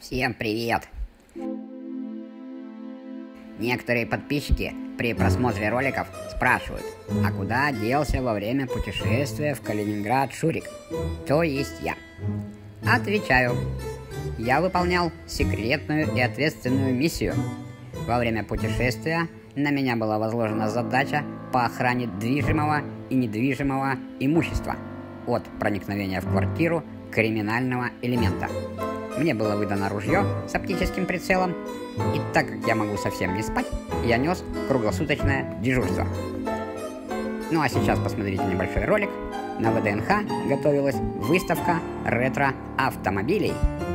Всем привет! Некоторые подписчики при просмотре роликов спрашивают, а куда делся во время путешествия в Калининград Шурик, то есть я. Отвечаю, я выполнял секретную и ответственную миссию. Во время путешествия на меня была возложена задача по охране движимого и недвижимого имущества от проникновения в квартиру криминального элемента. Мне было выдано ружье с оптическим прицелом, и так как я могу совсем не спать, я нес круглосуточное дежурство. Ну а сейчас посмотрите небольшой ролик. На ВДНХ готовилась выставка ретро-автомобилей –